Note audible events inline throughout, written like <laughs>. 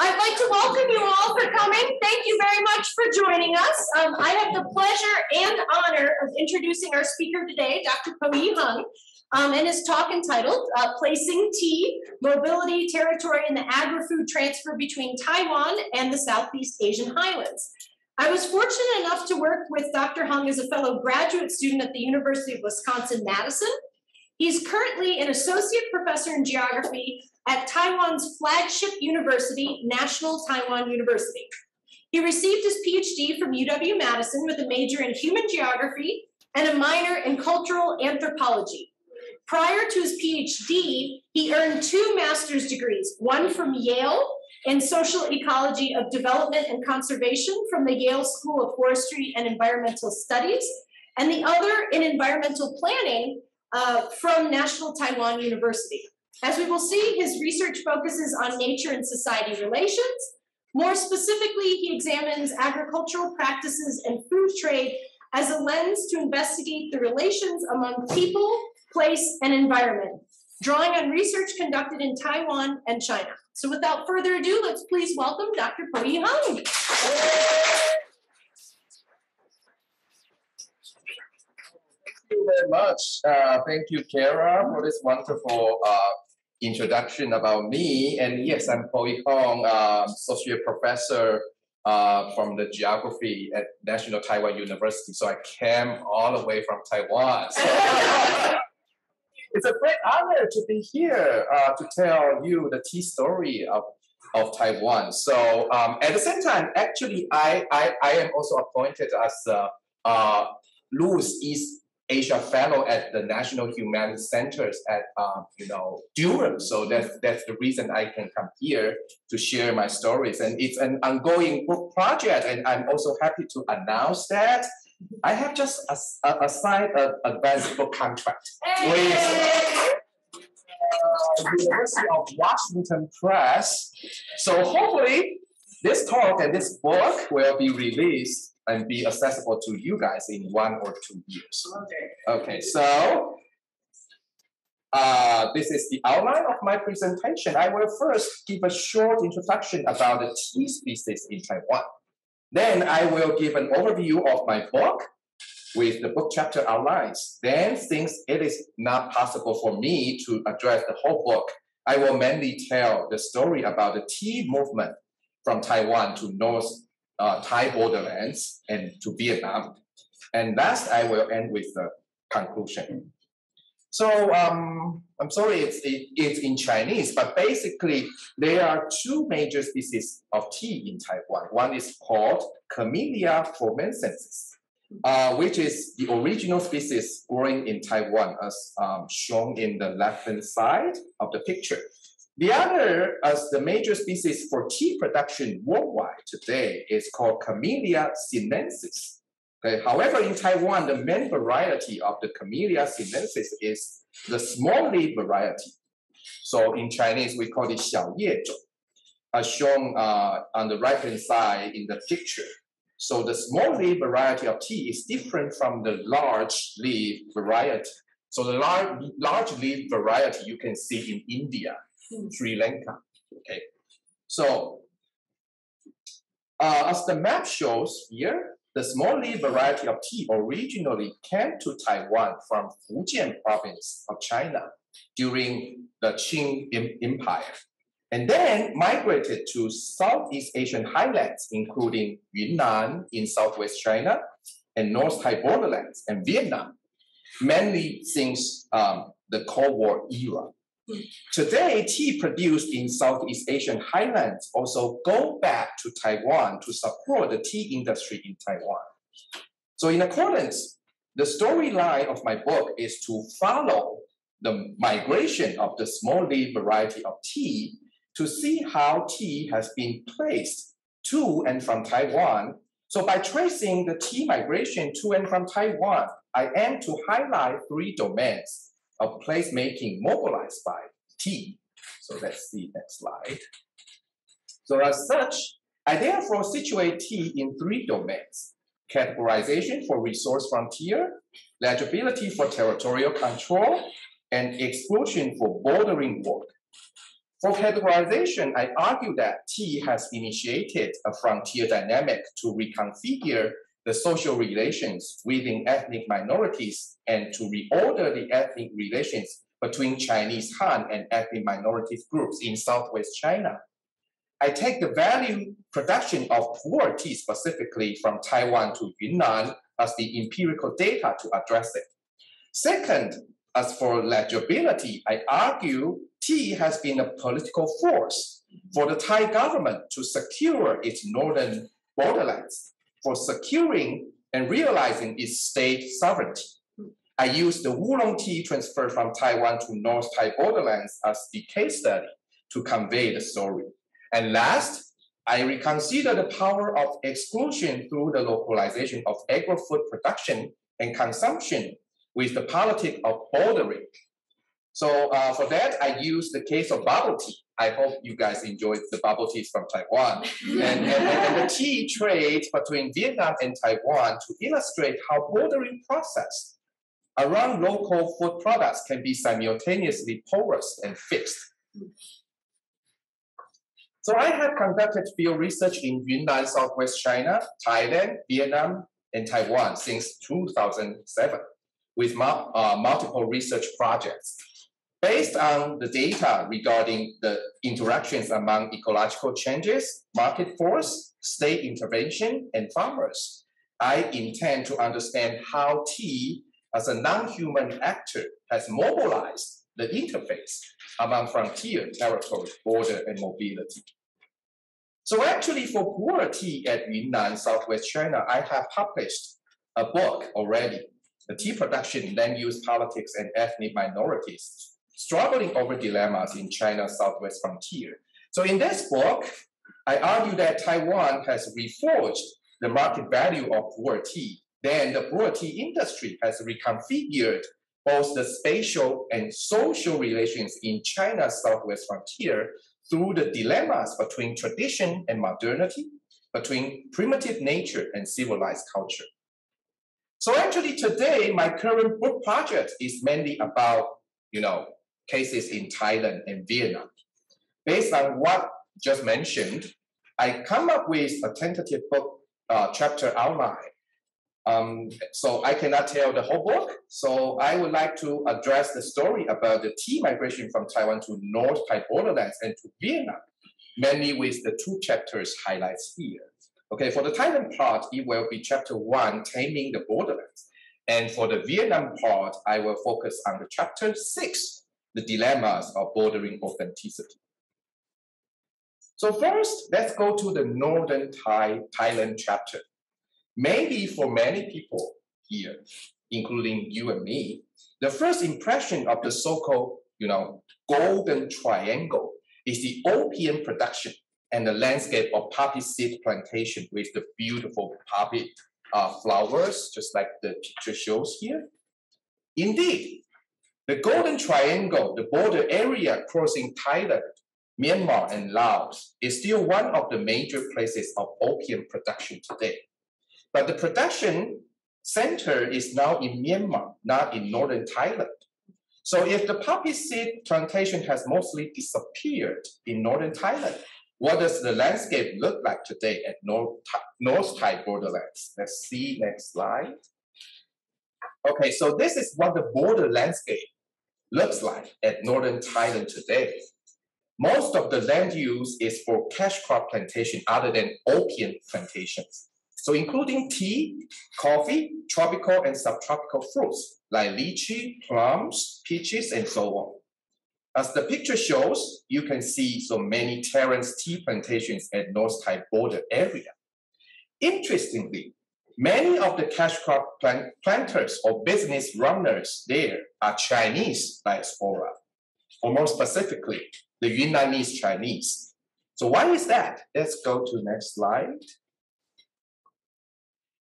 I'd like to welcome you all for coming. Thank you very much for joining us. Um, I have the pleasure and honor of introducing our speaker today, Dr. Po-Yi Hung, um, and his talk entitled uh, Placing Tea, Mobility, Territory, and the Agri-Food Transfer Between Taiwan and the Southeast Asian Highlands. I was fortunate enough to work with Dr. Hung as a fellow graduate student at the University of Wisconsin-Madison. He's currently an associate professor in geography at Taiwan's flagship university, National Taiwan University. He received his PhD from UW-Madison with a major in human geography and a minor in cultural anthropology. Prior to his PhD, he earned two master's degrees, one from Yale in social ecology of development and conservation from the Yale School of Forestry and Environmental Studies, and the other in environmental planning uh, from National Taiwan University. As we will see, his research focuses on nature and society relations. More specifically, he examines agricultural practices and food trade as a lens to investigate the relations among people, place, and environment, drawing on research conducted in Taiwan and China. So without further ado, let's please welcome Dr. Po-Yi Hung. Thank you very much. Uh, thank you, Kara, for this wonderful uh, introduction about me. And yes, I'm Po-Yi Hung, uh, associate professor uh, from the geography at National Taiwan University. So I came all the way from Taiwan. <laughs> it's a great honor to be here uh, to tell you the tea story of, of Taiwan. So um, at the same time, actually, I, I, I am also appointed as uh, uh, Luce East Asia Fellow at the National Humanities Centers at um, you know Durham. So that's that's the reason I can come here to share my stories. And it's an ongoing book project, and I'm also happy to announce that I have just uh, signed an advanced book contract hey! with uh, University of Washington Press. So hopefully, this talk and this book will be released and be accessible to you guys in one or two years. Okay. Okay, so uh, this is the outline of my presentation. I will first give a short introduction about the tea species in Taiwan. Then I will give an overview of my book with the book chapter outlines. Then, since it is not possible for me to address the whole book, I will mainly tell the story about the tea movement from Taiwan to North uh, Thai borderlands and to Vietnam. And last, I will end with the conclusion. So um, I'm sorry, it's, it, it's in Chinese, but basically there are two major species of tea in Taiwan. One is called Camellia formosensis, uh, which is the original species growing in Taiwan as um, shown in the left-hand side of the picture. The other as the major species for tea production worldwide today is called Camellia sinensis. Okay. However, in Taiwan, the main variety of the Camellia sinensis is the small leaf variety. So in Chinese, we call it Xiaoye zhong, as shown uh, on the right-hand side in the picture. So the small leaf variety of tea is different from the large leaf variety. So the large, large leaf variety you can see in India Sri Lanka. Okay, so uh, as the map shows here, the small leaf variety of tea originally came to Taiwan from Fujian province of China during the Qing Empire, and then migrated to Southeast Asian highlands, including Yunnan in southwest China and North Thai borderlands and Vietnam, mainly since um, the Cold War era. Today, tea produced in Southeast Asian highlands also go back to Taiwan to support the tea industry in Taiwan. So in accordance, the storyline of my book is to follow the migration of the small leaf variety of tea to see how tea has been placed to and from Taiwan. So by tracing the tea migration to and from Taiwan, I aim to highlight three domains of placemaking mobilized by tea. So let's see next slide. So as such, I therefore situate tea in three domains. Categorization for resource frontier, legibility for territorial control, and exclusion for bordering work. For categorization, I argue that tea has initiated a frontier dynamic to reconfigure the social relations within ethnic minorities and to reorder the ethnic relations between Chinese Han and ethnic minorities groups in Southwest China. I take the value production of pu'er tea specifically from Taiwan to Yunnan as the empirical data to address it. Second, as for legibility, I argue tea has been a political force for the Thai government to secure its northern borderlands, for securing and realizing its state sovereignty. I use the Wulong tea transfer from Taiwan to North Thai borderlands as the case study to convey the story. And last, I reconsider the power of exclusion through the localization of agro-food production and consumption with the politic of bordering. So uh, for that, I use the case of bubble tea. I hope you guys enjoyed the bubble teas from Taiwan. <laughs> and, and, and, the tea trade between Vietnam and Taiwan to illustrate how bordering process around local food products can be simultaneously porous and fixed. So I have conducted field research in Yunnan, Southwest China, Thailand, Vietnam, and Taiwan since 2007 with uh, multiple research projects. Based on the data regarding the interactions among ecological changes, market force, state intervention, and farmers, I intend to understand how tea as a non-human actor has mobilized the interface among frontier territory, border, and mobility. So actually for pu'er tea at Yunnan, Southwest China, I have published a book already, the tea production, land use politics, and ethnic minorities, struggling over dilemmas in China's Southwest frontier. So in this book, I argue that Taiwan has reforged the market value of pu'er tea then the pu'er tea industry has reconfigured both the spatial and social relations in China's southwest frontier through the dilemmas between tradition and modernity, between primitive nature and civilized culture. So actually today, my current book project is mainly about, you know, cases in Thailand and Vietnam. Based on what just mentioned, I come up with a tentative book uh, chapter outline um, so I cannot tell the whole book. So I would like to address the story about the tea migration from Taiwan to North Thai borderlands and to Vietnam, mainly with the two chapters highlights here. Okay, for the Thailand part, it will be chapter one, Taming the Borderlands. And for the Vietnam part, I will focus on the chapter six, the dilemmas of bordering authenticity. So first, let's go to the Northern Thai Thailand chapter. Maybe for many people here, including you and me, the first impression of the so-called, you know, golden triangle is the opium production and the landscape of poppy seed plantation with the beautiful poppy uh, flowers, just like the picture shows here. Indeed, the Golden Triangle, the border area crossing Thailand, Myanmar, and Laos, is still one of the major places of opium production today. But the production center is now in Myanmar, not in northern Thailand. So if the poppy seed plantation has mostly disappeared in northern Thailand, what does the landscape look like today at North, North Thai borderlands? Let's see next slide. Okay, so this is what the border landscape looks like at northern Thailand today. Most of the land use is for cash crop plantation other than opium plantations. So including tea, coffee, tropical and subtropical fruits like lychee, plums, peaches, and so on. As the picture shows, you can see so many terrace tea plantations at North Thai border area. Interestingly, many of the cash crop plant planters or business runners there are Chinese diaspora, or more specifically, the Yunnanese Chinese. So why is that? Let's go to next slide.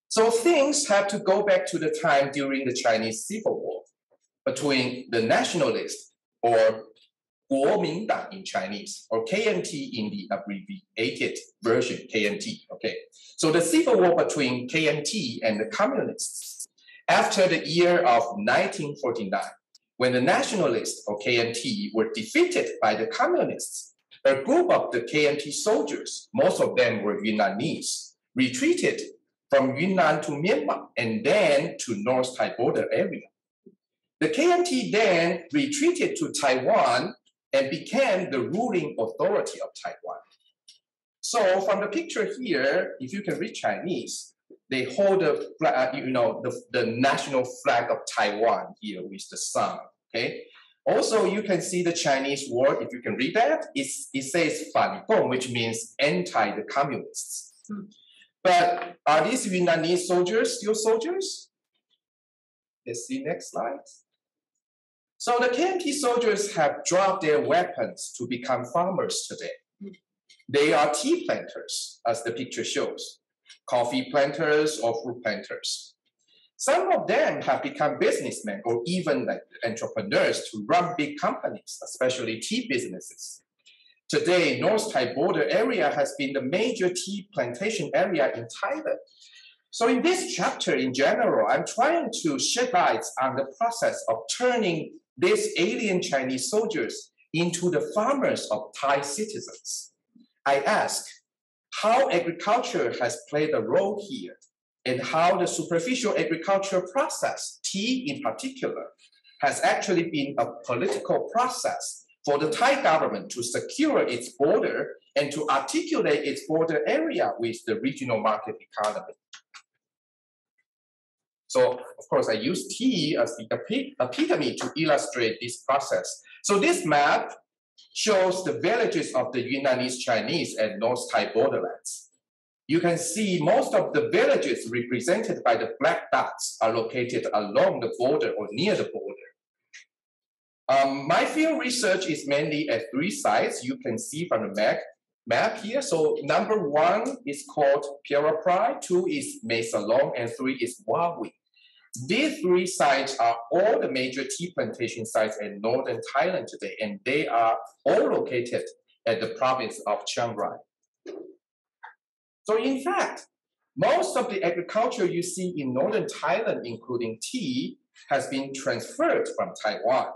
So things have to go back to the time during the Chinese Civil War between the nationalists or Kuomintang in Chinese or KMT in the abbreviated version KMT. Okay, so the civil war between KMT and the communists after the year of 1949 when the nationalists or KMT were defeated by the communists, a group of the KMT soldiers, most of them were Yunnanese, retreated from Yunnan to Myanmar and then to North Thai border area. The KMT then retreated to Taiwan and became the ruling authority of Taiwan. So from the picture here, if you can read Chinese, they hold the flag, you know, the, the national flag of Taiwan here with the sun, okay? Also, you can see the Chinese word, if you can read that, it's, it says 反共, which means anti the communists. Hmm. But are these Yunnanese soldiers still soldiers? Let's see next slide. So the KMT soldiers have dropped their weapons to become farmers today. They are tea planters, as the picture shows, coffee planters or fruit planters. Some of them have become businessmen or even entrepreneurs to run big companies, especially tea businesses. Today, North Thai border area has been the major tea plantation area in Thailand. So in this chapter in general, I'm trying to shed light on the process of turning these alien Chinese soldiers into the farmers of Thai citizens. I ask how agriculture has played a role here and how the superficial agricultural process, tea in particular, has actually been a political process for the Thai government to secure its border and to articulate its border area with the regional market economy. So of course, I use tea as the epitome to illustrate this process. So this map shows the villages of the Yunnanese Chinese and North Thai borderlands. You can see most of the villages represented by the black dots are located along the border or near the border. Um, my field research is mainly at three sites you can see from the map, map here. So number one is called Prai, two is Mae Salong, and three is Wawi. These three sites are all the major tea plantation sites in northern Thailand today, and they are all located at the province of Chiang Rai. So in fact, most of the agriculture you see in northern Thailand, including tea, has been transferred from Taiwan.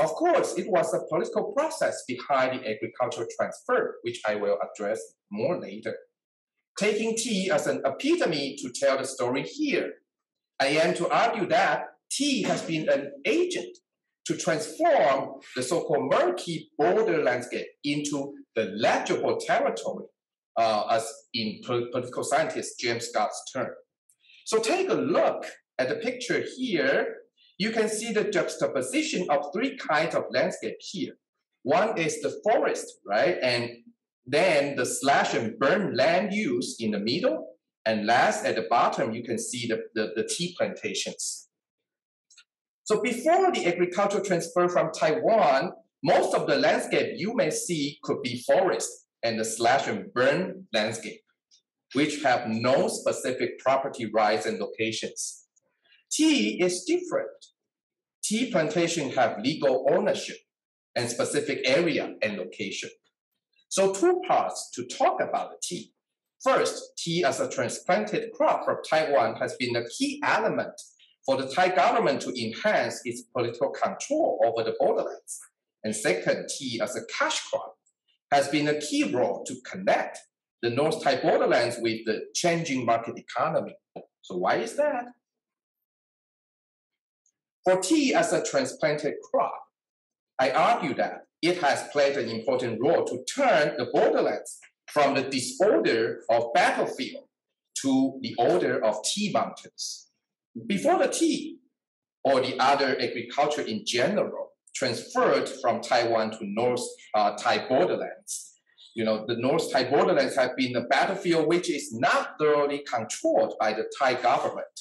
Of course, it was a political process behind the agricultural transfer, which I will address more later. Taking tea as an epitome to tell the story here, I am to argue that tea has been an agent to transform the so-called murky border landscape into the legible territory, uh, as in political scientist James Scott's term. So take a look at the picture here. You can see the juxtaposition of three kinds of landscape here. One is the forest, right? And then the slash and burn land use in the middle, and last, at the bottom, you can see the, the, the tea plantations. So before the agricultural transfer from Taiwan, most of the landscape you may see could be forest and the slash and burn landscape, which have no specific property rights and locations. Tea is different. Tea plantation have legal ownership and specific area and location. So two parts to talk about the tea. First, tea as a transplanted crop from Taiwan has been a key element for the Thai government to enhance its political control over the borderlands. And second, tea as a cash crop has been a key role to connect the North Thai borderlands with the changing market economy. So why is that? For tea as a transplanted crop, I argue that it has played an important role to turn the borderlands from the disorder of battlefield to the order of tea mountains. Before the tea, or the other agriculture in general, transferred from Taiwan to North uh, Thai borderlands. You know, the North Thai borderlands have been a battlefield which is not thoroughly controlled by the Thai government.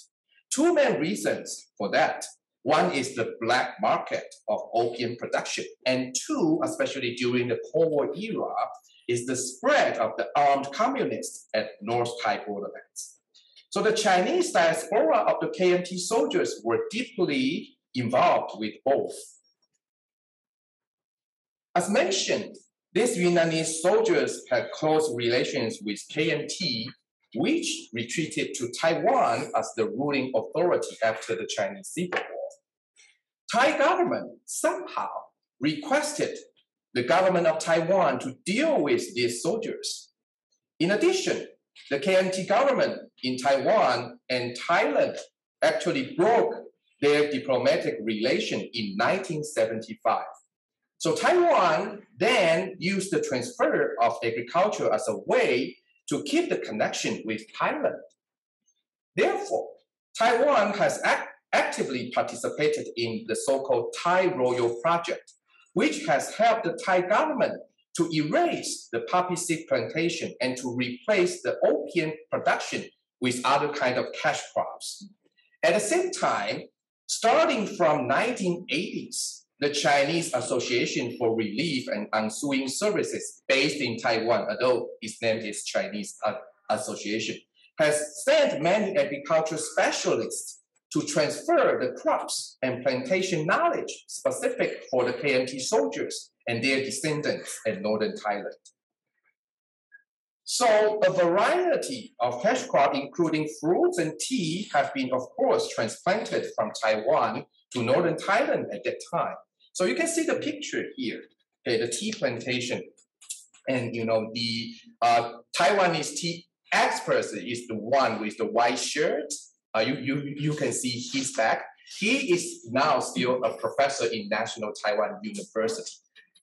Two main reasons for that. One is the black market of opium production, and two, especially during the Cold War era, is the spread of the armed communists at North Thai borderlands. So the Chinese diaspora of the KMT soldiers were deeply involved with both. As mentioned, these Yunnanese soldiers had close relations with KMT, which retreated to Taiwan as the ruling authority after the Chinese Civil War. Thai government somehow requested the government of Taiwan to deal with these soldiers. In addition, the KMT government in Taiwan and Thailand actually broke their diplomatic relation in 1975. So Taiwan then used the transfer of agriculture as a way to keep the connection with Thailand. Therefore, Taiwan has act actively participated in the so-called Thai Royal Project, which has helped the Thai government to erase the poppy seed plantation and to replace the opium production with other kind of cash crops. At the same time, starting from 1980s, the Chinese Association for Relief and Ensuing Services based in Taiwan, although its name is Chinese Association, has sent many agricultural specialists to transfer the crops and plantation knowledge specific for the KMT soldiers and their descendants in northern Thailand. So a variety of cash crop, including fruits and tea, have been, of course, transplanted from Taiwan to northern Thailand at that time. So you can see the picture here, okay, the tea plantation. And you know, the uh, Taiwanese tea expert is the one with the white shirt. Uh, you, you, you can see his back. He is now still a professor in National Taiwan University.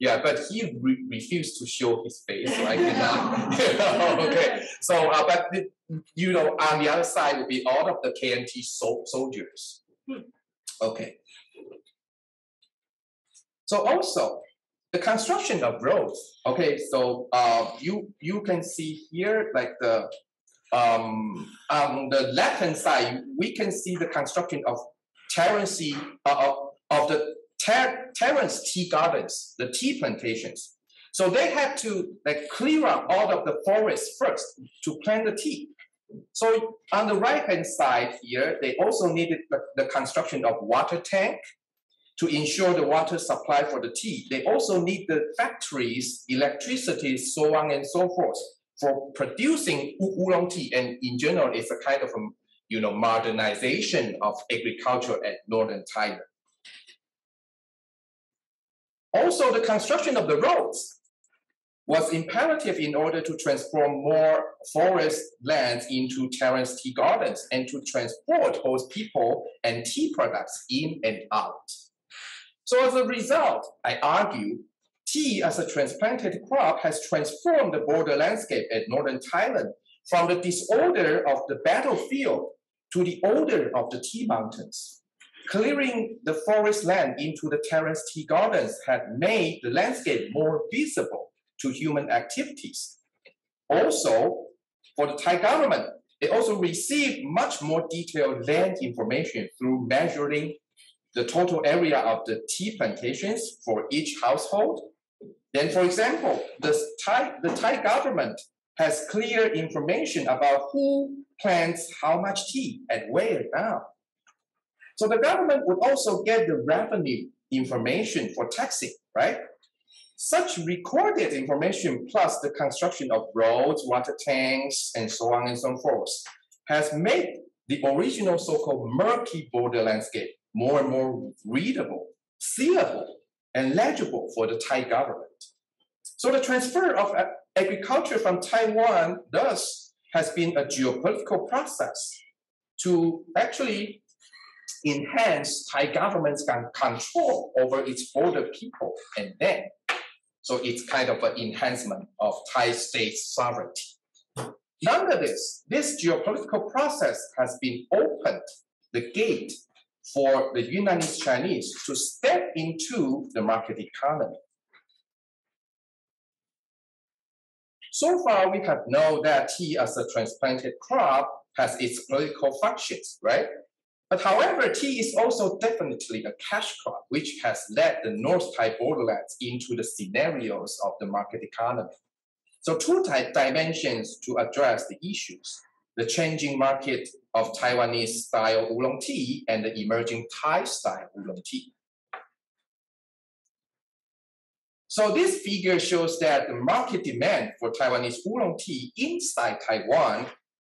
Yeah, but he re- refused to show his face, so I cannot. <laughs> <laughs> okay, so uh, but the, you know, on the other side will be all of the KMT so- soldiers. Okay. So also the construction of roads. Okay, so uh, you you can see here like the um, on the left hand side we can see the construction of Terrace uh, of, the Ter- Terrace tea gardens, the tea plantations. So they had to like clear up all of the forest first to plant the tea. So on the right hand side here, they also needed the, the construction of water tank to ensure the water supply for the tea. They also need the factories, electricity, so on and so forth for producing oolong tea. And in general, it's a kind of a, you know modernization of agriculture at northern Thailand. Also, the construction of the roads was imperative in order to transform more forest lands into terrace tea gardens and to transport both people and tea products in and out. So as a result, I argue, tea as a transplanted crop has transformed the border landscape at northern Thailand from the disorder of the battlefield to the order of the tea mountains. Clearing the forest land into the terrace tea gardens had made the landscape more visible to human activities. Also, for the Thai government, it also received much more detailed land information through measuring the total area of the tea plantations for each household. Then, for example, the Thai, the Thai government has clear information about who plants how much tea and where now. So the government would also get the revenue information for taxing, right? Such recorded information plus the construction of roads, water tanks, and so on and so forth has made the original so-called murky border landscape more and more readable, seeable, and legible for the Thai government. So the transfer of agriculture from Taiwan thus has been a geopolitical process to actually enhance Thai government's control over its border people and then. So it's kind of an enhancement of Thai state sovereignty. Nonetheless, this geopolitical process has been opened the gate for the Yunnanese Chinese to step into the market economy. So far, we have known that tea as a transplanted crop has its political functions, right? But however, tea is also definitely a cash crop, which has led the North Thai borderlands into the scenarios of the market economy. So two type dimensions to address the issues, the changing market of Taiwanese style oolong tea and the emerging Thai style oolong tea. So this figure shows that the market demand for Taiwanese oolong tea inside Taiwan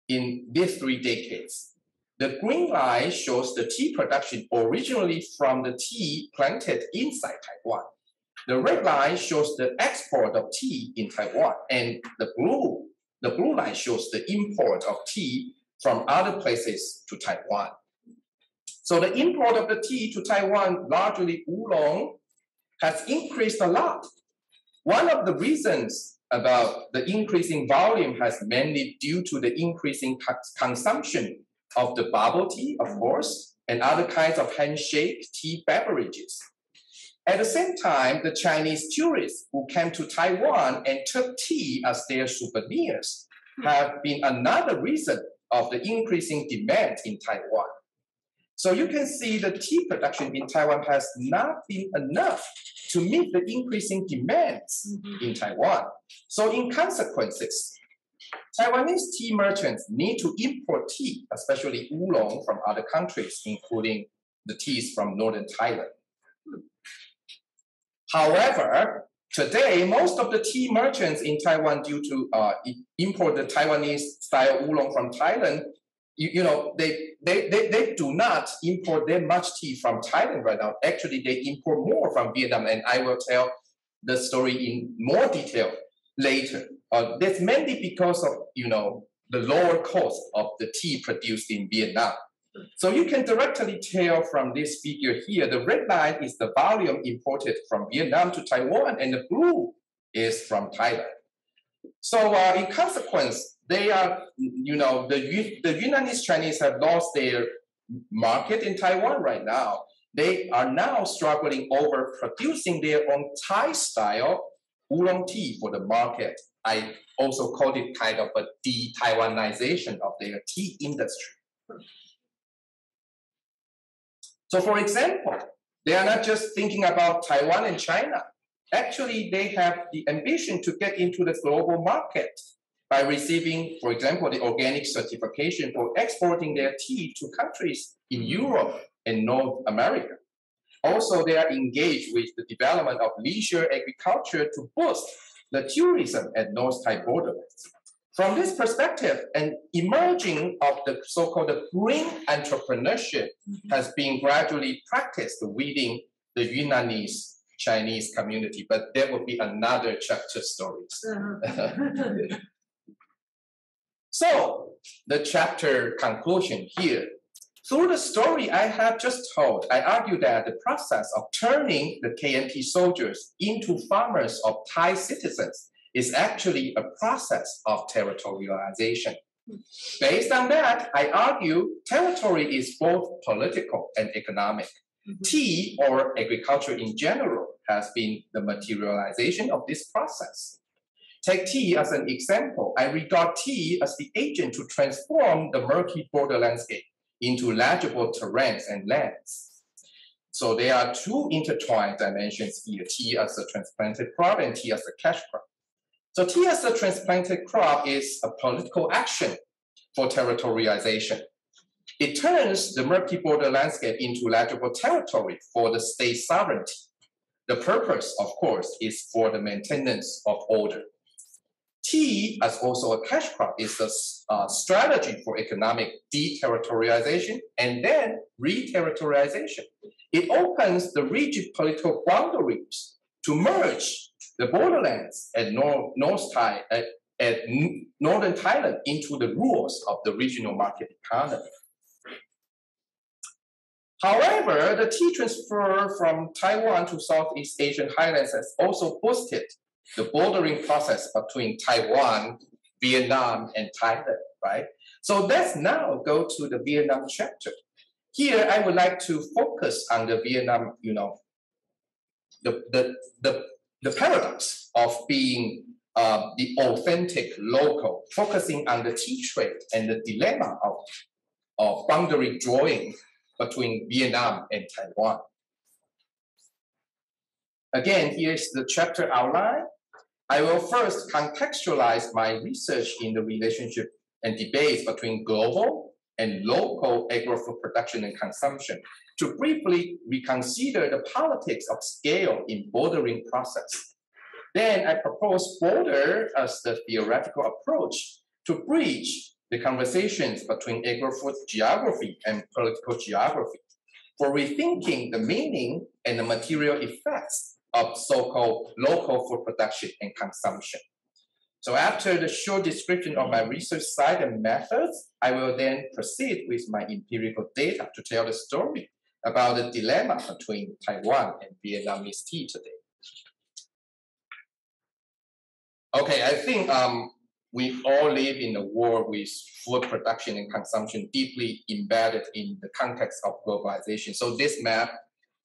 in these three decades The green line shows the tea production originally from the tea planted inside Taiwan. The red line shows the export of tea in Taiwan, and the blue, the blue line shows the import of tea from other places to Taiwan. So the import of the tea to Taiwan, largely oolong, has increased a lot. One of the reasons about the increasing volume has mainly due to the increasing consumption of the bubble tea, of course, and other kinds of handshake tea beverages. At the same time, the Chinese tourists who came to Taiwan and took tea as their souvenirs have been another reason of the increasing demand in Taiwan. So you can see the tea production in Taiwan has not been enough to meet the increasing demands mm-hmm. in Taiwan. So in consequences, Taiwanese tea merchants need to import tea, especially oolong from other countries, including the teas from northern Thailand. However, today, most of the tea merchants in Taiwan, due to uh, import the Taiwanese style oolong from Thailand, you, you know, they, they, they, they do not import that much tea from Thailand right now. Actually, they import more from Vietnam, and I will tell the story in more detail later. Uh, that's mainly because of, you know, the lower cost of the tea produced in Vietnam. So you can directly tell from this figure here, the red line is the volume imported from Vietnam to Taiwan, and the blue is from Thailand. So uh, in consequence, they are, you know, the, the Yunnanese Chinese have lost their market in Taiwan right now. They are now struggling over producing their own Thai style oolong tea for the market. I also called it kind of a de-Taiwanization of their tea industry. So for example, they are not just thinking about Taiwan and China. Actually, they have the ambition to get into the global market by receiving, for example, the organic certification for exporting their tea to countries in Europe and North America. Also, they are engaged with the development of leisure agriculture to boost the tourism at North Thai borderlands. From this perspective, an emerging of the so-called green entrepreneurship mm-hmm. has been gradually practiced within the Yunnanese Chinese community, but there will be another chapter stories. Uh-huh. so the chapter conclusion here. Through the story I have just told, I argue that the process of turning the KMT soldiers into farmers of Thai citizens is actually a process of territorialization. Based on that, I argue territory is both political and economic. Mm-hmm. Tea or agriculture in general has been the materialization of this process. Take tea as an example. I regard tea as the agent to transform the murky border landscape into legible terrains and lands. So there are two intertwined dimensions here, tea as a transplanted crop and tea as a cash crop. So tea as a transplanted crop is a political action for territorialization. It turns the murky border landscape into legible territory for the state sovereignty. The purpose, of course, is for the maintenance of order. Tea, as also a cash crop, is a uh, strategy for economic deterritorialization and then re-territorialization. It opens the rigid political boundaries to merge the borderlands at North, North Thai, at, at northern Thailand into the rules of the regional market economy. However, the tea transfer from Taiwan to Southeast Asian highlands has also boosted the bordering process between Taiwan, Vietnam, and Thailand, right? So let's now go to the Vietnam chapter. Here, I would like to focus on the Vietnam, you know, the, the, the, the paradox of being uh, the authentic local, focusing on the tea trade and the dilemma of, of boundary drawing between Vietnam and Taiwan. Again, here's the chapter outline. I will first contextualize my research in the relationship and debates between global and local agro-food production and consumption to briefly reconsider the politics of scale in bordering process. Then I propose border as the theoretical approach to bridge the conversations between agri-food geography and political geography for rethinking the meaning and the material effects of so-called local food production and consumption. So after the short description of my research site and methods, I will then proceed with my empirical data to tell the story about the dilemma between Taiwan and Vietnamese tea today. Okay, I think um, we all live in a world with food production and consumption deeply embedded in the context of globalization. So this map,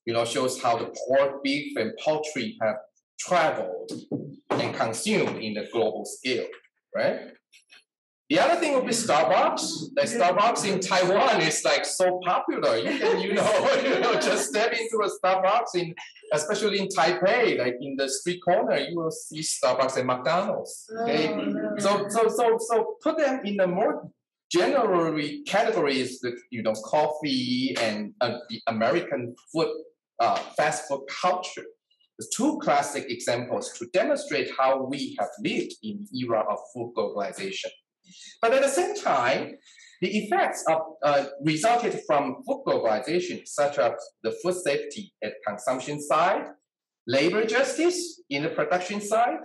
you know, shows how the pork, beef, and poultry have traveled and consumed in the global scale, right? The other thing would be Starbucks. Like Starbucks in Taiwan is like so popular. You can, you know, <laughs> you know, just step into a Starbucks in, especially in Taipei, like in the street corner, you will see Starbucks and McDonald's. Okay, Oh, no. so so so so put them in the more generally categories that you know coffee and uh, the American food uh, fast food culture. Two classic examples to demonstrate how we have lived in the era of food globalization. But at the same time, the effects of uh, resulted from food globalization, such as the food safety at consumption side, labor justice in the production side,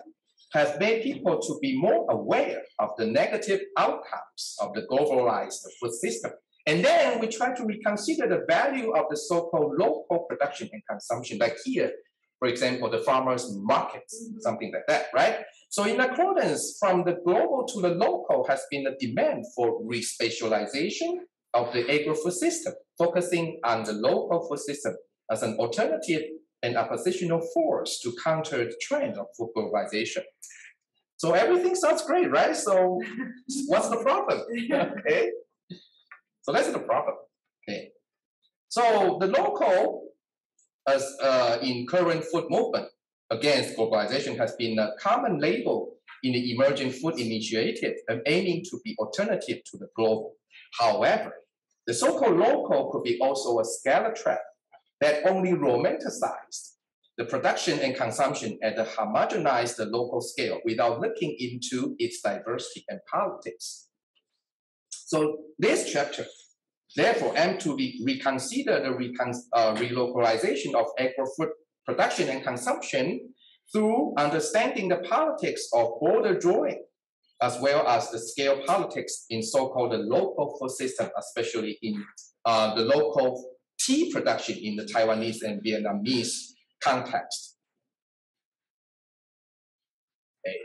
has made people to be more aware of the negative outcomes of the globalized food system. And then we try to reconsider the value of the so-called local production and consumption, like here, for example, the farmers markets, Mhm. something like that, right? So in accordance from the global to the local has been a demand for respatialization of the agro-food system, focusing on the local food system as an alternative and oppositional force to counter the trend of food globalization. So everything sounds great, right? So <laughs> what's the problem? <laughs> Okay. So that's the problem. Okay. So the local, as uh, in current food movement against globalization, has been a common label in the emerging food initiative and aiming to be alternative to the global. However, the so-called local could be also a scalar trap that only romanticized the production and consumption at a homogenized local scale without looking into its diversity and politics. So this chapter, therefore, aims to re- reconsider the recon- uh, relocalization of agro-food production and consumption through understanding the politics of border drawing, as well as the scale politics in so-called the local food system, especially in uh, the local tea production in the Taiwanese and Vietnamese context. Okay.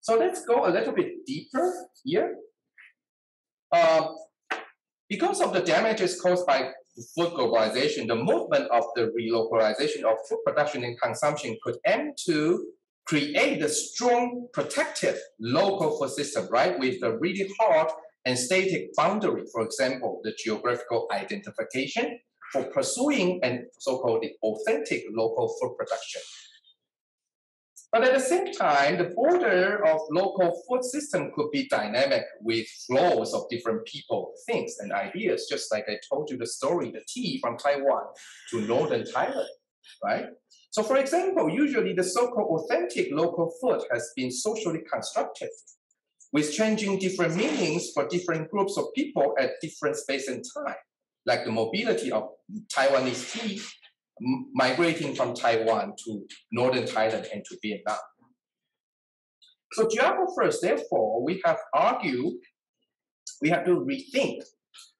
So let's go a little bit deeper here. Uh, because of the damages caused by food globalization, the movement of the relocalization of food production and consumption could aim to create a strong protective local food system, right, with a really hard and static boundary, for example, the geographical identification for pursuing and so-called authentic local food production. But at the same time, the border of local food system could be dynamic with flows of different people, things, and ideas, just like I told you the story, the tea from Taiwan to northern Thailand, right? So for example, usually the so-called authentic local food has been socially constructed with changing different meanings for different groups of people at different space and time, like the mobility of Taiwanese tea migrating from Taiwan to northern Thailand and to Vietnam. So geographers, therefore, we have argued, we have to rethink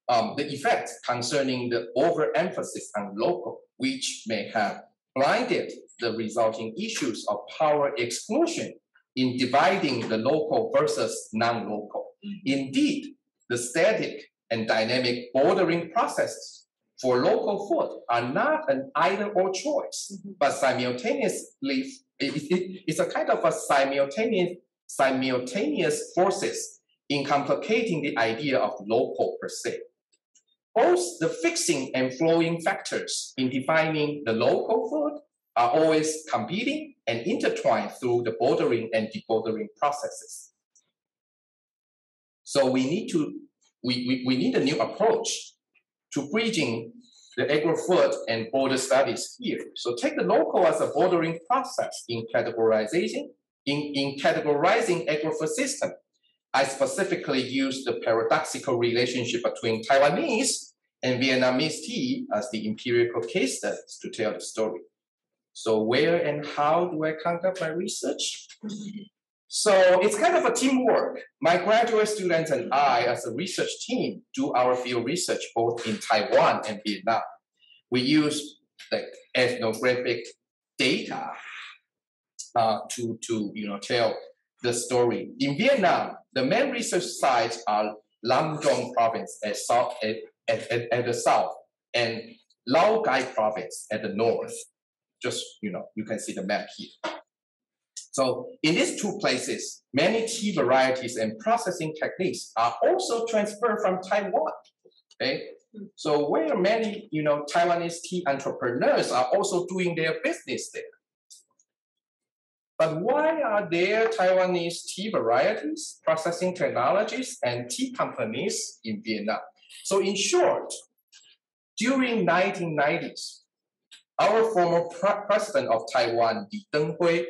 um, the effects concerning the overemphasis on local, which may have blinded the resulting issues of power exclusion in dividing the local versus non-local. Indeed, the static and dynamic bordering processes for local food are not an either or choice, mm-hmm. but simultaneously, it- it- it's a kind of a simultaneous, simultaneous forces in complicating the idea of local per se. Both the fixing and flowing factors in defining the local food are always competing and intertwined through the bordering and debordering processes. So we need to we, we, we need a new approach to bridging the agro-food and border studies here. So take the local as a bordering process in categorization, in, in categorizing agro-food system, I specifically use the paradoxical relationship between Taiwanese and Vietnamese tea as the empirical case studies to tell the story. So where and how do I conduct my research? So it's kind of a teamwork. My graduate students and I, as a research team, do our field research both in Taiwan and Vietnam. We use like ethnographic data uh, to, to you know tell the story. In Vietnam, the main research sites are Lam Dong province at, south, at, at, at, the south and Lao Cai province at the north. Just, you know, you can see the map here. So in these two places, many tea varieties and processing techniques are also transferred from Taiwan. Okay, so where many you know Taiwanese tea entrepreneurs are also doing their business there. But why are there Taiwanese tea varieties, processing technologies, and tea companies in Vietnam? So in short, during 1990s, our former president of Taiwan, Li Tenghui,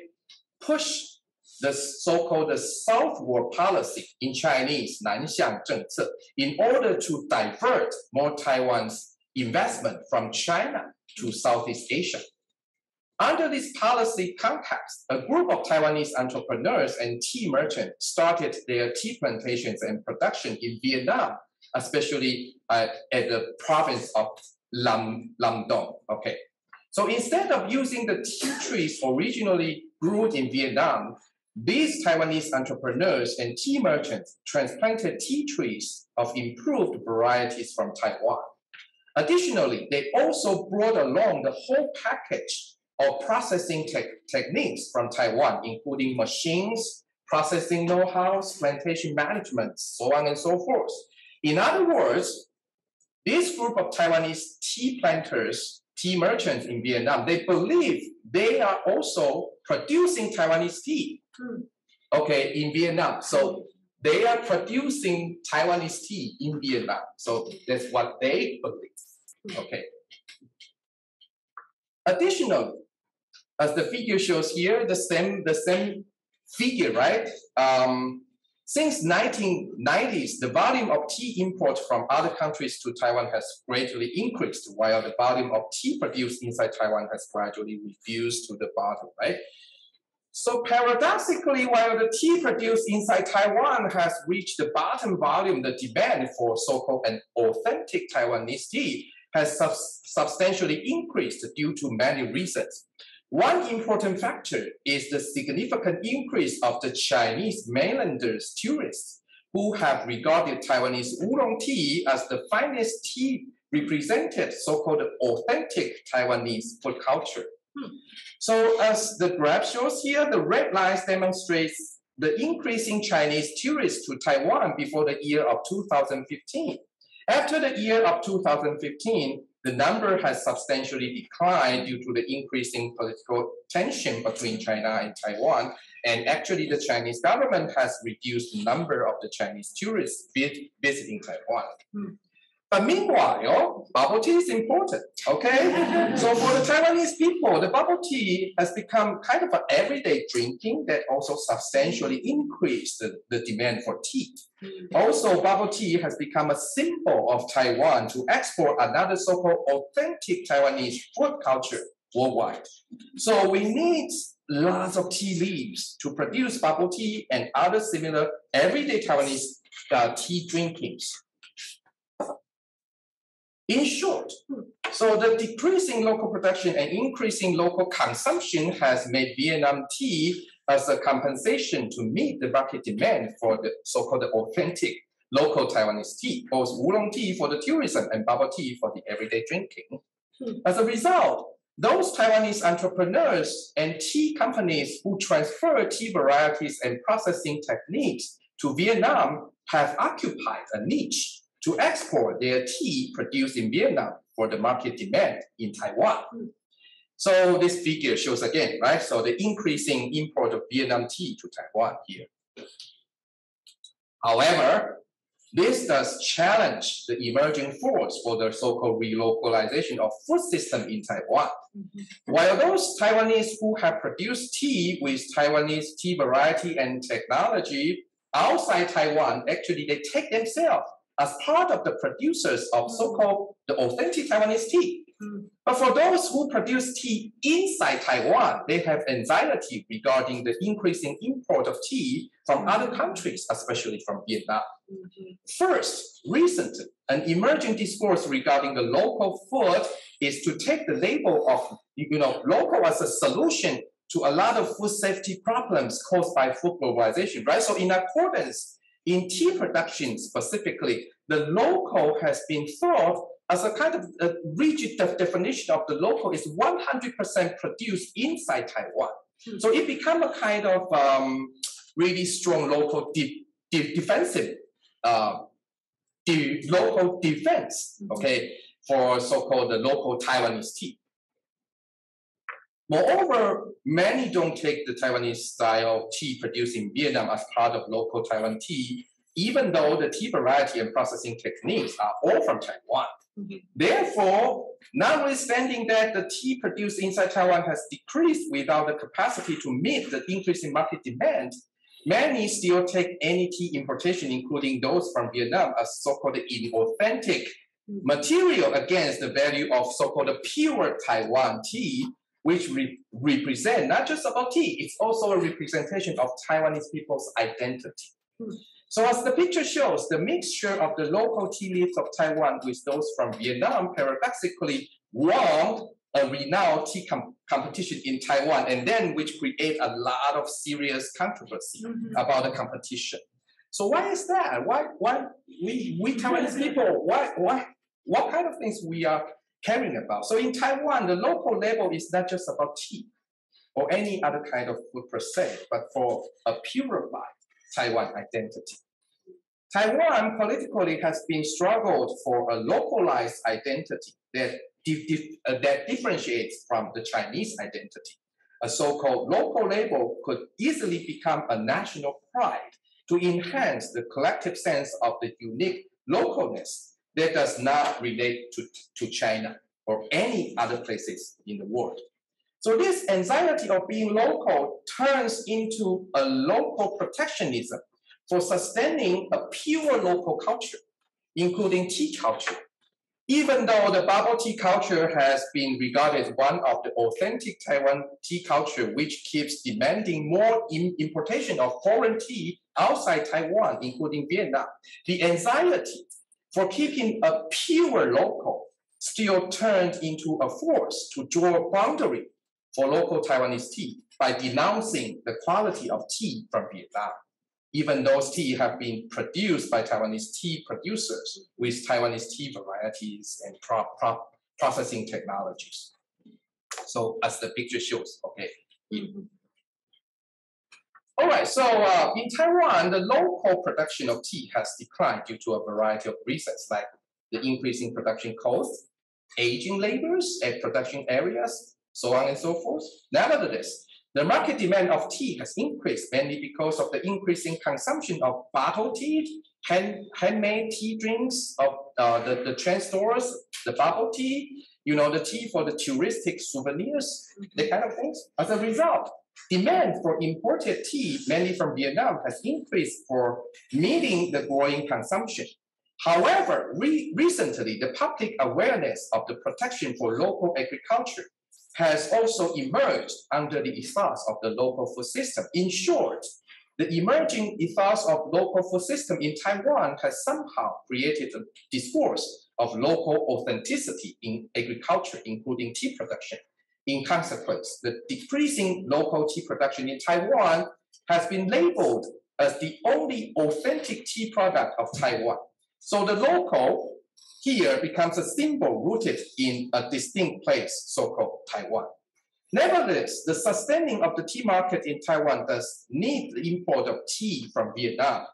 pushed the so-called southward policy in Chinese, 南向政策, in order to divert more Taiwan's investment from China to Southeast Asia. Under this policy context, a group of Taiwanese entrepreneurs and tea merchants started their tea plantations and production in Vietnam, especially uh, at the province of Lam, Lam Dong. Okay. So instead of using the tea trees originally grew in Vietnam, these Taiwanese entrepreneurs and tea merchants transplanted tea trees of improved varieties from Taiwan. Additionally, they also brought along the whole package of processing te techniques from Taiwan, including machines, processing know-how, plantation management, so on and so forth. In other words, this group of Taiwanese tea planters, tea merchants in Vietnam, they believe they are also producing Taiwanese tea. Hmm. Okay, in Vietnam. So they are producing Taiwanese tea in Vietnam. So that's what they believe. Okay. Additionally, as the figure shows here, the same, the same figure, right? Um, since 1990s, the volume of tea import from other countries to Taiwan has greatly increased, while the volume of tea produced inside Taiwan has gradually reduced to the bottom, right? So paradoxically, while the tea produced inside Taiwan has reached the bottom volume, the demand for so-called an authentic Taiwanese tea has sub substantially increased due to many reasons. One important factor is the significant increase of the Chinese mainlanders tourists who have regarded Taiwanese oolong tea as the finest tea represented so-called authentic Taiwanese food culture. Hmm. So as the graph shows here, the red lines demonstrates the increasing Chinese tourists to Taiwan before the year of 2015. After the year of 2015, the number has substantially declined due to the increasing political tension between China and Taiwan. And actually, the Chinese government has reduced the number of the Chinese tourists visiting Taiwan. Hmm. But meanwhile, bubble tea is important, okay? <laughs> so for the Taiwanese people, the bubble tea has become kind of an everyday drinking that also substantially increased the, the demand for tea. Mm-hmm. Also, bubble tea has become a symbol of Taiwan to export another so-called authentic Taiwanese food culture worldwide. So we need lots of tea leaves to produce bubble tea and other similar everyday Taiwanese uh, tea drinkings. In short, so the decreasing local production and increasing local consumption has made Vietnam tea as a compensation to meet the market demand for the so-called authentic local Taiwanese tea, both oolong tea for the tourism and bubble tea for the everyday drinking. Hmm. As a result, those Taiwanese entrepreneurs and tea companies who transfer tea varieties and processing techniques to Vietnam have occupied a niche to export their tea produced in Vietnam for the market demand in Taiwan. So this figure shows again, right? So the increasing import of Vietnam tea to Taiwan here. However, this does challenge the emerging force for the so-called relocalization of food system in Taiwan. Mm -hmm. While those Taiwanese who have produced tea with Taiwanese tea variety and technology outside Taiwan, actually they take themselves as part of the producers of hmm. so-called the authentic Taiwanese tea. Mm. But for those who produce tea inside Taiwan, they have anxiety regarding the increasing import of tea from hmm. other countries, especially from Vietnam. Mm-hmm. First, recently, an emerging discourse regarding the local food is to take the label of, you know, local as a solution to a lot of food safety problems caused by food globalization, right? So in accordance, in tea production specifically, the local has been thought as a kind of a rigid def- definition of the local is 100% produced inside Taiwan. Hmm. So it become a kind of um, really strong local de- de- defensive, uh, de- local defense, Mhm. okay, for so-called the local Taiwanese tea. Moreover, many don't take the Taiwanese style tea produced in Vietnam as part of local Taiwan tea, even though the tea variety and processing techniques are all from Taiwan. Mhm. Therefore, notwithstanding that the tea produced inside Taiwan has decreased without the capacity to meet the increasing market demand, many still take any tea importation, including those from Vietnam, as so-called inauthentic Mhm. material against the value of so-called pure Taiwan tea, which re- represent not just about tea, it's also a representation of Taiwanese people's identity. Hmm. So as the picture shows, the mixture of the local tea leaves of Taiwan with those from Vietnam paradoxically won a renowned tea com- competition in Taiwan, and then which create a lot of serious controversy Mhm. about the competition. So why is that? Why why we we Taiwanese people why why what kind of things we are caring about? So in Taiwan, the local label is not just about tea or any other kind of food per se, but for a purified Taiwan identity. Taiwan politically has been struggled for a localized identity that, di- di- uh, that differentiates from the Chinese identity. A so-called local label could easily become a national pride to enhance the collective sense of the unique localness that does not relate to, to China or any other places in the world. So this anxiety of being local turns into a local protectionism for sustaining a pure local culture, including tea culture. Even though the bubble tea culture has been regarded one of the authentic Taiwan tea culture, which keeps demanding more importation of foreign tea outside Taiwan, including Vietnam, the anxiety for keeping a pure local still turned into a force to draw a boundary for local Taiwanese tea by denouncing the quality of tea from Vietnam even those tea have been produced by Taiwanese tea producers with Taiwanese tea varieties and pro- pro- processing technologies. So as the picture shows, okay. Mhm. All right, so uh, in Taiwan, the local production of tea has declined due to a variety of reasons, like the increasing production costs, aging labors at production areas, so on and so forth. Nevertheless, the market demand of tea has increased mainly because of the increasing consumption of bottled tea, hand, handmade tea drinks of uh, the, the trend stores, the bubble tea, you know, the tea for the touristic souvenirs, the kind of things. As a result, demand for imported tea, mainly from Vietnam, has increased for meeting the growing consumption. However, re- recently, the public awareness of the protection for local agriculture has also emerged under the ethos of the local food system. In short, the emerging ethos of local food system in Taiwan has somehow created a discourse of local authenticity in agriculture, including tea production. In consequence, the decreasing local tea production in Taiwan has been labeled as the only authentic tea product of Taiwan. So the local here becomes a symbol rooted in a distinct place, so-called Taiwan. Nevertheless, the sustaining of the tea market in Taiwan does need the import of tea from Vietnam.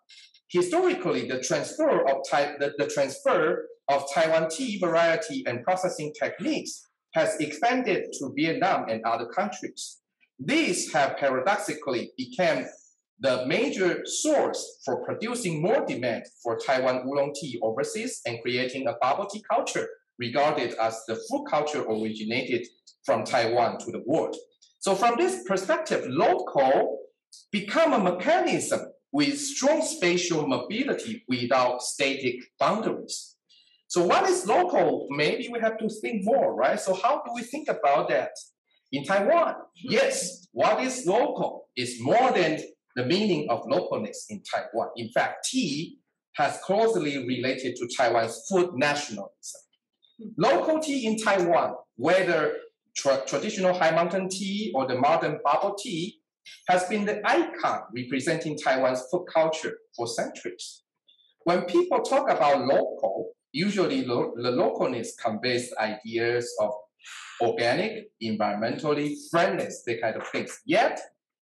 Historically, the transfer of the, the transfer of Taiwan tea variety and processing techniques has expanded to Vietnam and other countries. These have paradoxically become the major source for producing more demand for Taiwan oolong tea overseas and creating a bubble tea culture regarded as the food culture originated from Taiwan to the world. So from this perspective, local become a mechanism with strong spatial mobility without static boundaries. So what is local? Maybe we have to think more, right? So how do we think about that in Taiwan? Hmm. Yes, what is local is more than the meaning of localness in Taiwan. In fact, tea has closely related to Taiwan's food nationalism. Hmm. Local tea in Taiwan, whether tra traditional high mountain tea or the modern bubble tea, has been the icon representing Taiwan's food culture for centuries. When people talk about local, usually lo the localness conveys ideas of organic, environmentally friendly, the kind of things. Yet,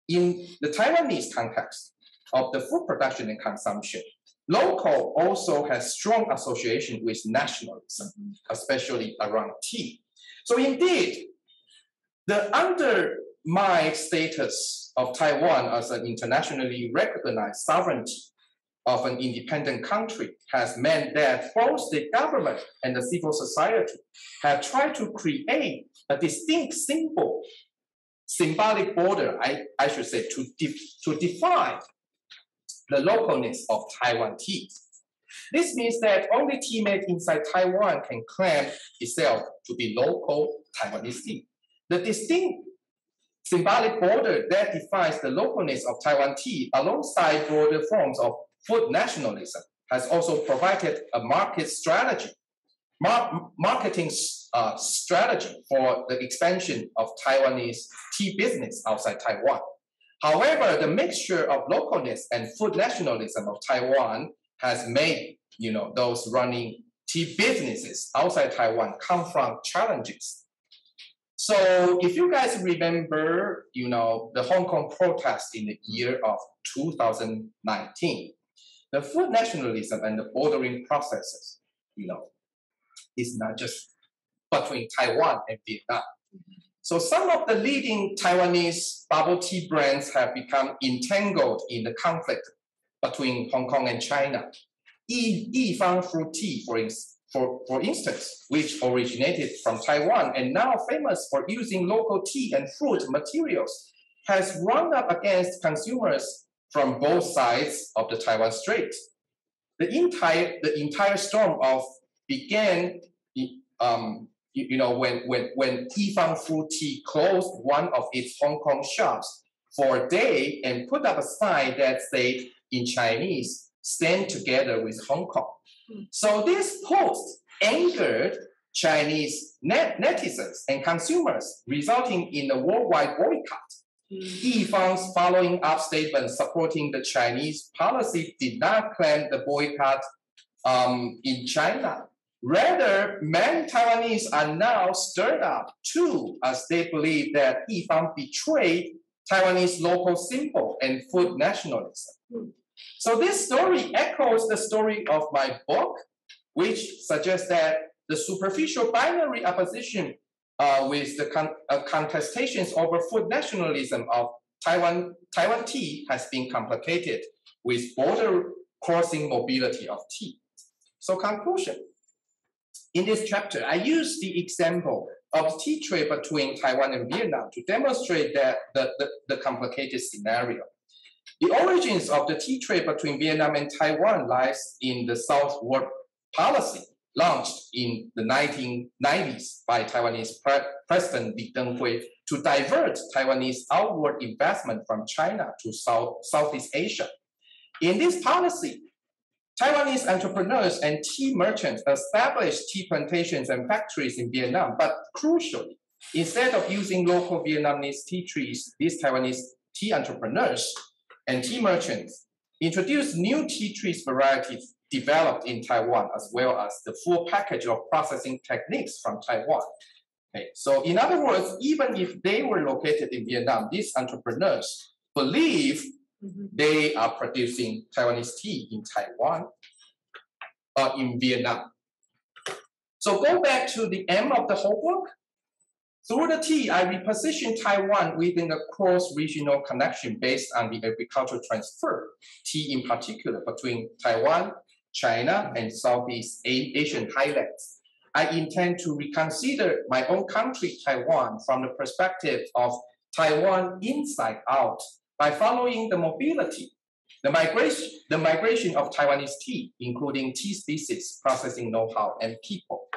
in the Taiwanese context of the food production and consumption, local also has strong association with nationalism, especially around tea. So indeed, the undermined status of Taiwan as an internationally recognized sovereignty of an independent country has meant that both the government and the civil society have tried to create a distinct symbol, symbolic border, I, I should say, to, de to define the localness of Taiwan tea. This means that only tea made inside Taiwan can claim itself to be local Taiwanese tea. The distinct symbolic border that defines the localness of Taiwan tea alongside broader forms of food nationalism has also provided a market strategy, mar marketing uh, strategy for the expansion of Taiwanese tea business outside Taiwan. However, the mixture of localness and food nationalism of Taiwan has made you know those running tea businesses outside Taiwan confront challenges. So if you guys remember, you know, the Hong Kong protest in the year of 2019, the food nationalism and the bordering processes, you know, is not just between Taiwan and Vietnam. So some of the leading Taiwanese bubble tea brands have become entangled in the conflict between Hong Kong and China. Yi, Yifang Fruit Tea, for, for, for instance, which originated from Taiwan and now famous for using local tea and fruit materials, has run up against consumers from both sides of the Taiwan Strait. The entire, the entire storm of began, um, you, you, know, when, when, when Yifang Fruit Tea closed one of its Hong Kong shops for a day and put up a sign that said in Chinese, stand together with Hong Kong. Hmm. So this post angered Chinese net netizens and consumers, resulting in a worldwide boycott. Yifang's following up statement supporting the Chinese policy did not claim the boycott um, in China. Rather, many Taiwanese are now stirred up too, as they believe that Yifang betrayed Taiwanese local symbol and food nationalism. So this story echoes the story of my book, which suggests that the superficial binary opposition uh, with the con uh, contestations over food nationalism of Taiwan, Taiwan tea has been complicated with border crossing mobility of tea. So conclusion. In this chapter, I use the example of tea trade between Taiwan and Vietnam to demonstrate that the, the, the complicated scenario. The origins of the tea trade between Vietnam and Taiwan lies in the southward policy launched in the 1990s by Taiwanese Pre President Li Denghui to divert Taiwanese outward investment from China to South, Southeast Asia. In this policy, Taiwanese entrepreneurs and tea merchants established tea plantations and factories in Vietnam, but crucially, instead of using local Vietnamese tea trees, these Taiwanese tea entrepreneurs and tea merchants introduced new tea trees varieties developed in Taiwan, as well as the full package of processing techniques from Taiwan. Okay, so in other words, even if they were located in Vietnam, these entrepreneurs believe mm-hmm. they are producing Taiwanese tea in Taiwan or in Vietnam. So go back to the end of the whole book. Through the tea, I reposition Taiwan within a cross-regional connection based on the agricultural transfer, tea in particular, between Taiwan, China, and Southeast Asian highlands. I intend to reconsider my own country, Taiwan, from the perspective of Taiwan inside out by following the mobility, The migration, the migration of Taiwanese tea, including tea species, processing know-how, and people.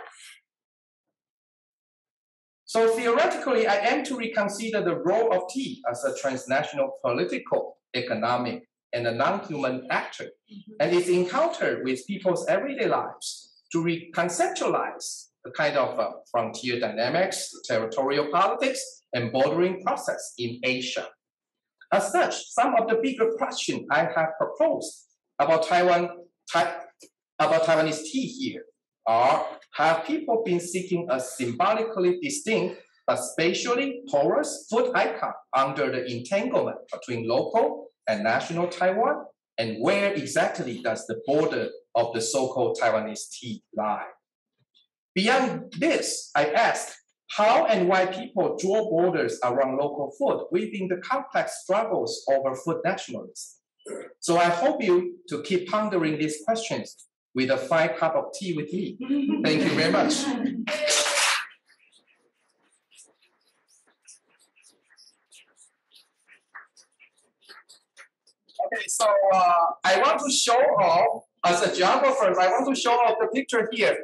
So theoretically, I aim to reconsider the role of tea as a transnational political, economic, and a non-human actor, mm-hmm. and its encounter with people's everyday lives to reconceptualize the kind of uh, frontier dynamics, territorial politics, and bordering process in Asia. As such, some of the bigger questions I have proposed about Taiwan, about Taiwanese tea here are, have people been seeking a symbolically distinct but spatially porous food icon under the entanglement between local and national Taiwan? And where exactly does the border of the so-called Taiwanese tea lie? Beyond this, I ask, how and why people draw borders around local food within the complex struggles over food nationalism. So I hope you to keep pondering these questions with a fine cup of tea with me. Thank you very much. <laughs> Okay, so uh, I want to show off, as a geographer, I want to show off the picture here.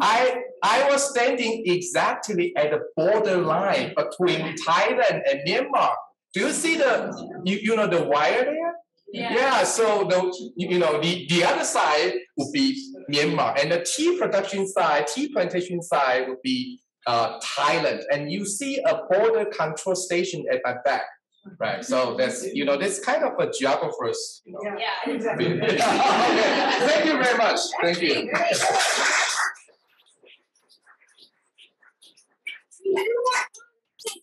I I was standing exactly at the borderline between Thailand and Myanmar. Do you see the you, you know the wire there? Yeah. yeah so the you know the, the other side would be Myanmar and the tea production side, tea plantation side would be uh, Thailand. And you see a border control station at my back. Right. So that's you know this kind of a geographer's you know. Yeah, yeah exactly. <laughs> okay. Thank you very much. Thank you. <laughs>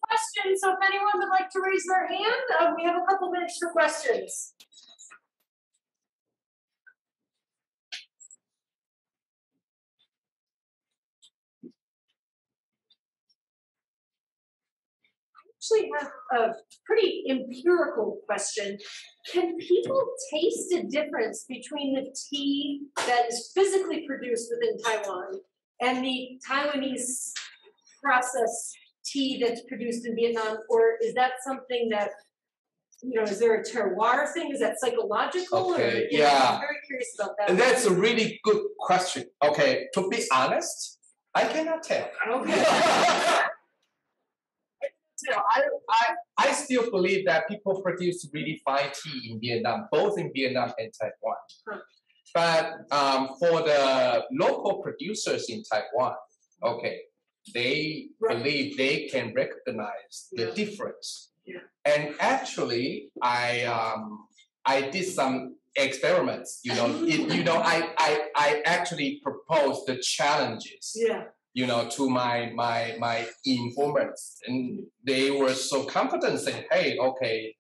questions, so if anyone would like to raise their hand, uh, we have a couple minutes for questions. Actually have a pretty empirical question. Can people taste a difference between the tea that is physically produced within Taiwan and the Taiwanese process tea that's produced in Vietnam, or is that something that you know, is there a terroir thing? Is that psychological? Okay, or, yeah. I'm very curious about that. And that's a really good question. Okay, to be honest, I cannot tell. Okay. <laughs> I, I, I still believe that people produce really fine tea in Vietnam, both in Vietnam and Taiwan. But um, for the local producers in Taiwan, okay, they right. believe they can recognize the difference. Yeah. And actually, I um, I did some experiments. You know, <laughs> it, you know, I, I I actually proposed the challenges. Yeah. You know, to my my my informants, and they were so confident, saying, "Hey, okay."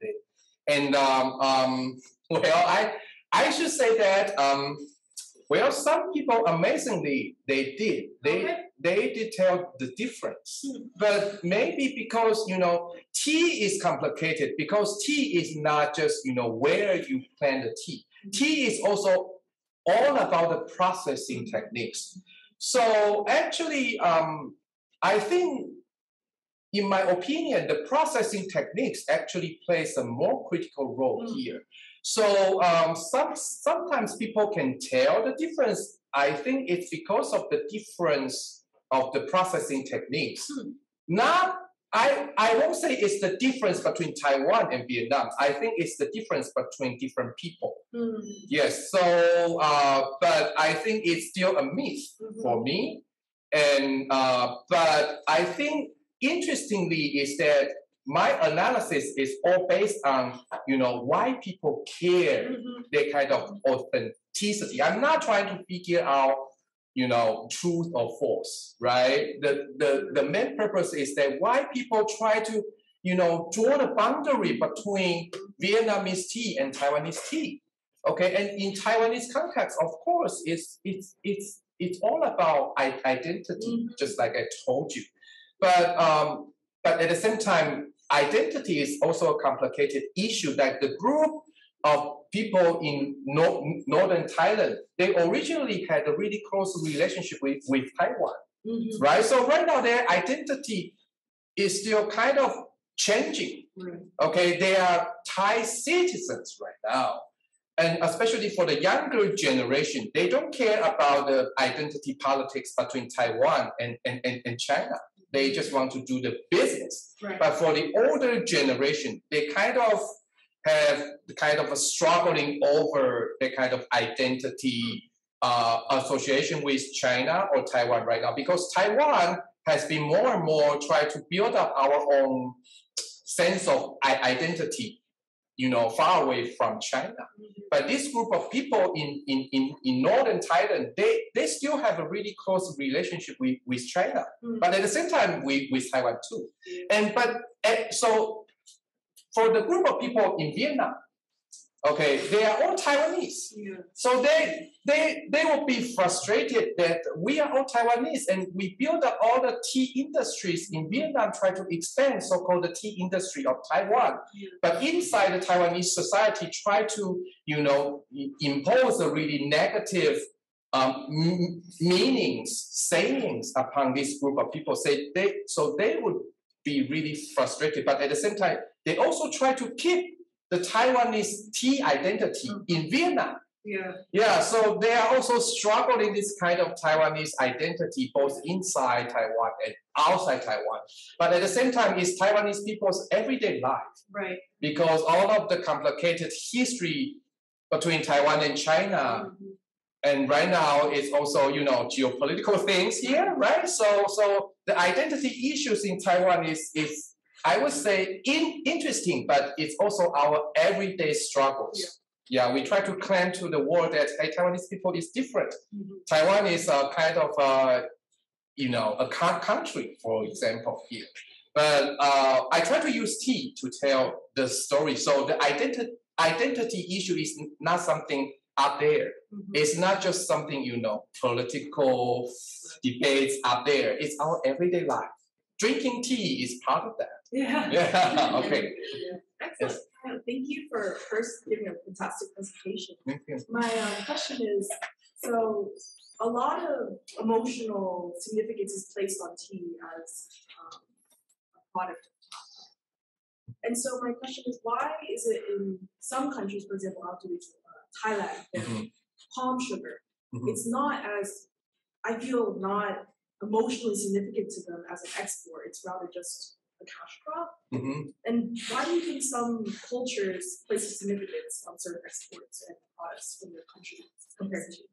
And um, um, well, I I should say that um, well, some people amazingly they did. They okay. they did tell the difference. Hmm. But maybe because you know tea is complicated because tea is not just you know where you plant the tea. Hmm. Tea is also all about the processing techniques. So actually, um, I think, in my opinion, the processing techniques actually plays a more critical role mm. here. So um, some, sometimes people can tell the difference. I think it's because of the difference of the processing techniques. Hmm. Not, I, I won't say it's the difference between Taiwan and Vietnam. I think it's the difference between different people. Hmm. Yes, so, uh, but I think it's still a myth mm-hmm. for me. And, uh, but I think interestingly is that my analysis is all based on you know why people care mm-hmm. the kind of authenticity i'm not trying to figure out you know truth or false right? The the the main purpose is that why people try to you know draw the boundary between vietnamese tea and taiwanese tea okay? And in taiwanese context of course it's it's it's it's all about identity mm-hmm. just like i told you. But um but at the same time identity is also a complicated issue that the group of people in no, northern Thailand, they originally had a really close relationship with, with Taiwan, mm-hmm. right? So right now their identity is still kind of changing. Right. Okay, they are Thai citizens right now, and especially for the younger generation, they don't care about the identity politics between Taiwan and, and, and, and China. They just want to do the business. Right. But for the older generation, they kind of have kind of a struggling over the kind of identity uh, association with China or Taiwan right now because Taiwan has been more and more trying to build up our own sense of identity, you know, far away from China. But this group of people in, in, in, in northern Thailand, they, they still have a really close relationship with, with China. Mm. But at the same time, with, with Taiwan too. And but eh, so for the group of people in Vietnam, okay, they are all Taiwanese. Yeah. So they they they will be frustrated that we are all Taiwanese and we build up all the tea industries in Vietnam, try to expand so-called the tea industry of Taiwan. Yeah. But inside the Taiwanese society, try to you know impose a really negative um, meanings, sayings upon this group of people. Say they so they would be really frustrated. But at the same time, they also try to keep the Taiwanese tea identity mm. in Vietnam. Yeah. Yeah, so they are also struggling this kind of Taiwanese identity both inside Taiwan and outside Taiwan. But at the same time, it's Taiwanese people's everyday life Right. because all of the complicated history between Taiwan and China, mm-hmm. And right now it's also you know geopolitical things here, right? So so the identity issues in Taiwan is is I would say in, interesting, but it's also our everyday struggles. Yeah. Yeah, we try to claim to the world that hey, Taiwanese people is different. Mhm. Taiwan is a kind of a, you know, a country, for example, here. But uh, I try to use tea to tell the story. So the identity identity issue is not something up there. Mhm. It's not just something you know, political debates up there. It's our everyday life. Drinking tea is part of that. Yeah. <laughs> Yeah. <laughs> okay. Excellent. Uh, Thank you for first giving a fantastic presentation. Thank you. My um, question is, so a lot of emotional significance is placed on tea as um, a product. And so my question is, why is it in some countries, for example, it, uh, Thailand, Mhm. palm sugar. Mhm. It's not as, I feel not emotionally significant to them as an export. It's rather just a cash crop. Mhm. And why do you think some cultures place a significance on certain exports and products from their country compared to?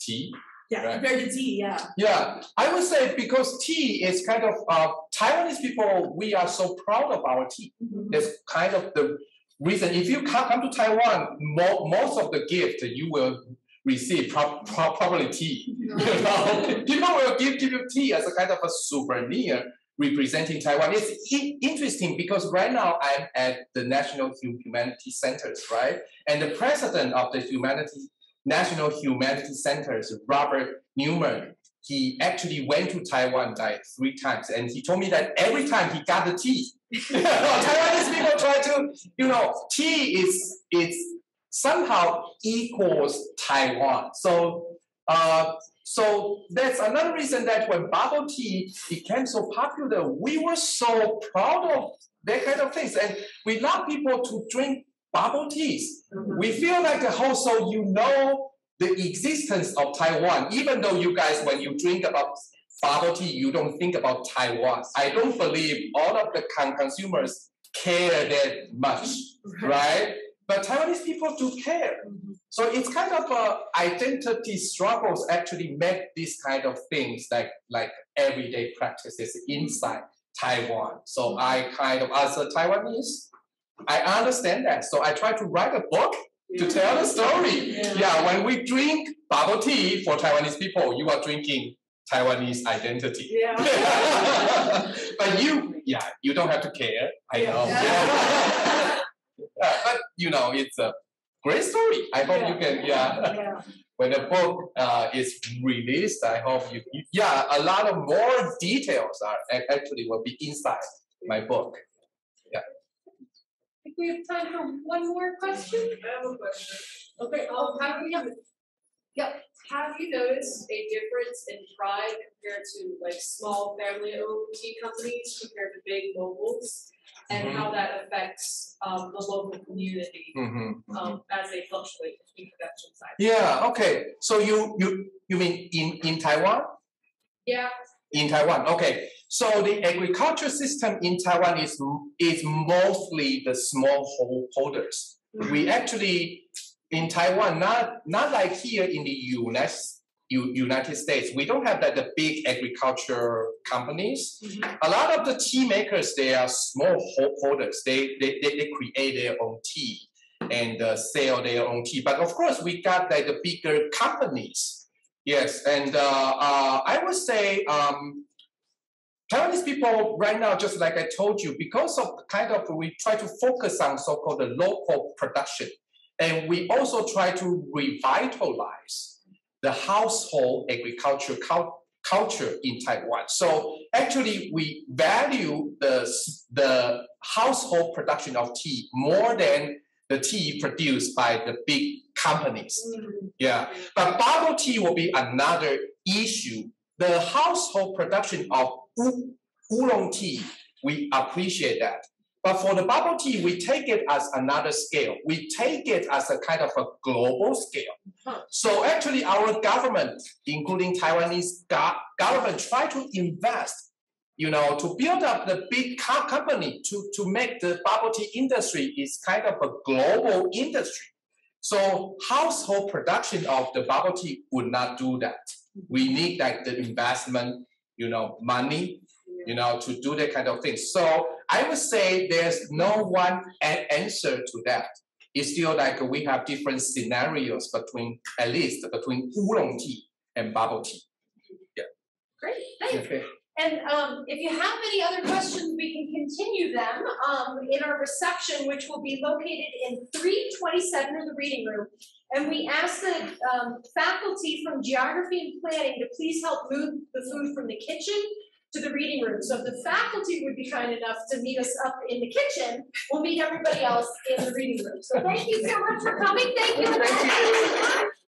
Tea. Yeah, Right. compared to tea, yeah. Yeah, I would say because tea is kind of uh, Taiwanese people. We are so proud of our tea. It's kind of the reason. If you come, come to Taiwan, mo- most of the gift you will receive pro- pro- probably tea. You <laughs> know, people will give, give you tea as a kind of a souvenir representing Taiwan. It's i- interesting because right now I'm at the National Hu- Humanities Centers, right? And the president of the Humanity National Humanities Centers, Robert Newman, he actually went to Taiwan like three times, and he told me that every time he got the tea, <laughs> Taiwanese people try to, you know, tea is it's somehow equals Taiwan. So, uh, so that's another reason that when bubble tea became so popular, we were so proud of that kind of things, and we love people to drink bubble teas. We feel like also you know the existence of Taiwan, even though you guys, when you drink about bubble tea, you don't think about Taiwan. I don't believe all of the con- consumers care that much, right? But Taiwanese people do care. Mm-hmm. So it's kind of a identity struggles actually make these kind of things like like everyday practices inside Taiwan. So I kind of as a Taiwanese, I understand that. So I try to write a book to tell the story. Yeah. Yeah, when we drink bubble tea for Taiwanese people, you are drinking Taiwanese identity. Yeah. <laughs> but you, yeah, you don't have to care. I Yeah. know. Yeah. <laughs> Yeah, but you know, it's a great story. I hope you can, yeah. Yeah. <laughs> When the book uh, is released, I hope you, you- yeah, a lot of more details are actually will be inside my book. I think we have time for one more question. I have a question. Okay, Um, oh, have we, Have you noticed a difference in pride compared to like small family-owned tea companies compared to big moguls? and Mhm. how that affects um the local community Mhm. um as they fluctuate between production sites. Yeah, okay, so you, you, you mean in, in Taiwan? Yeah, In Taiwan, okay. So the agriculture system in Taiwan is is mostly the smallholders. We actually in Taiwan, not not like here in the United United States, we don't have that the big agriculture companies. A lot of the tea makers they are small holders. They, they they they create their own tea and uh, sell their own tea. But of course, we got like the bigger companies. Yes, and uh, uh, I would say um, Taiwanese people right now, just like I told you, because of kind of we try to focus on so-called the local production, and we also try to revitalize the household agriculture culture in Taiwan. So actually, we value the the household production of tea more than the tea produced by the big companies. Mm-hmm. Yeah, but bubble tea will be another issue. The household production of oo- oolong tea, we appreciate that. But for the bubble tea, we take it as another scale. We take it as a kind of a global scale. Huh. So actually, our government, including Taiwanese go- government, try to invest, you know, to build up the big co- company to, to make the bubble tea industry is kind of a global industry. So household production of the bubble tea would not do that. We need like the investment, you know, money, you know, to do that kind of thing. So I would say there's no one answer to that. It's still like we have different scenarios between, at least between oolong tea and bubble tea. Yeah. Great, thanks. Okay. And um, if you have any other questions, we can continue them um, in our reception, which will be located in three twenty-seven of the reading room. And we ask the um, faculty from geography and planning to please help move the food from the kitchen to the reading room. So if the faculty would be kind enough to meet us up in the kitchen, we'll meet everybody else in the reading room. So thank you so much for coming. Thank you. Thank you.